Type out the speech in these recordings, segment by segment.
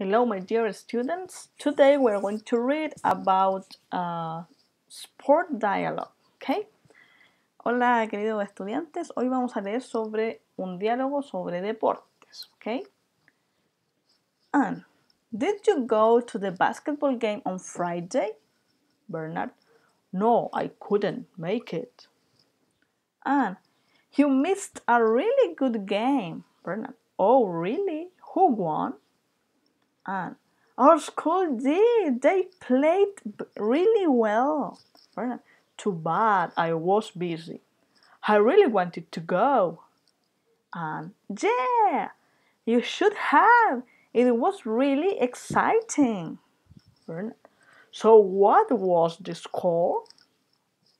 Hello, my dear students. Today we're going to read about uh, sport dialogue, okay? Hola, queridos estudiantes. Hoy vamos a leer sobre un diálogo sobre deportes, okay? Anne, did you go to the basketball game on Friday? Bernard, no, I couldn't make it. Anne, you missed a really good game. Bernard, oh, really? Who won? Our school did. They played really well. Too bad I was busy. I really wanted to go. And yeah, you should have. It was really exciting. So what was the score?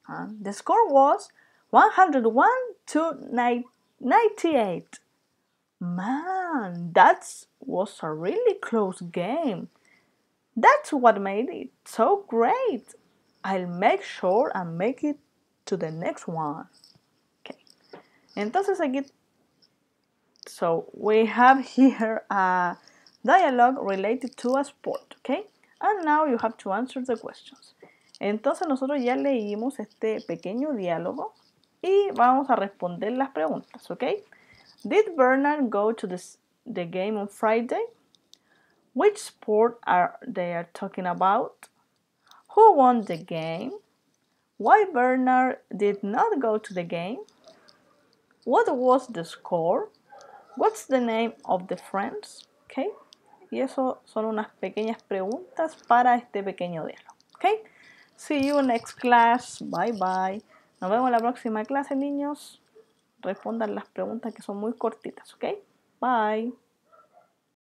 Anne, the score was 101 to 98. Man, that was a really close game. That's what made it so great. I'll make sure and make it to the next one. Okay. Entonces aquí so we have here a dialogue related to a sport, okay? And now you have to answer the questions. Entonces nosotros ya leímos este pequeño diálogo y vamos a responder las preguntas, ¿ok? Did Bernard go to the, the game on Friday? Which sport are they are talking about? Who won the game? Why Bernard did not go to the game? What was the score? What's the name of the friends? ¿Ok? Y eso son unas pequeñas preguntas para este pequeño diálogo. ¿Ok? See you next class. Bye bye. Nos vemos en la próxima clase, niños. Respondan las preguntas que son muy cortitas, ¿ok? Bye.